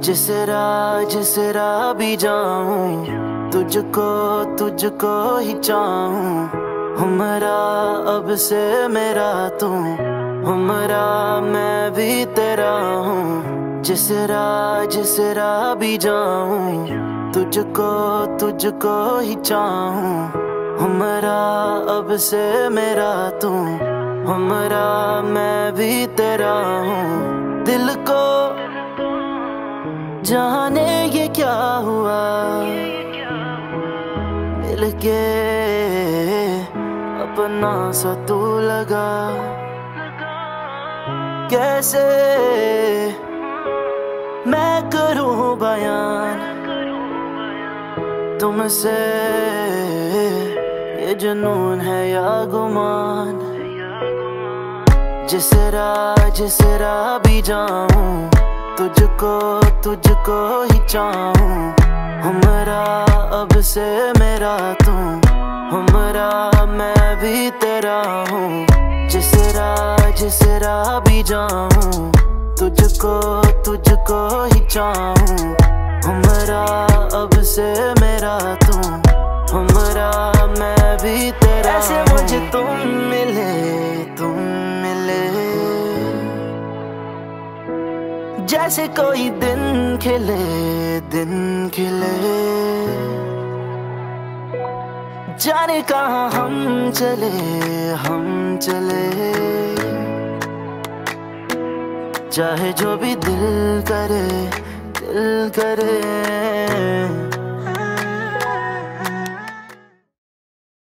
जिस राह भी जाऊँ, तुझको तुझको ही चाहूँ। हमरा, अब से मेरा तू। हमरा, मैं भी तेरा हूँ। जिस राह जिस भी जाऊँ, तुझको तुझको ही चाहूँ। हमरा, अब से मेरा तू। हमरा, मैं भी तेरा हूँ। दिल को जाने ये क्या हुआ? मिल के अपना सा तू लगा। कैसे मैं करूँ बयान? तुमसे ये जुनून है या गुमान? जिस राह जिस राह भी जाऊँ तुझको तुझको ही चाहूँ। हमरा अब से मेरा तू। हमरा मैं भी तेरा हूँ। जिस राह जिस राह भी जाऊँ। तुझको तुझको ही चाहूँ। हमरा अब से मेरा तू। हमरा मैं भी तेरा ऐसे मुझे तुम मिले। जैसे कोई दिन खिले दिन खिले। जाने कहा हम चले हम चले। चाहे जो भी दिल करे दिल करे।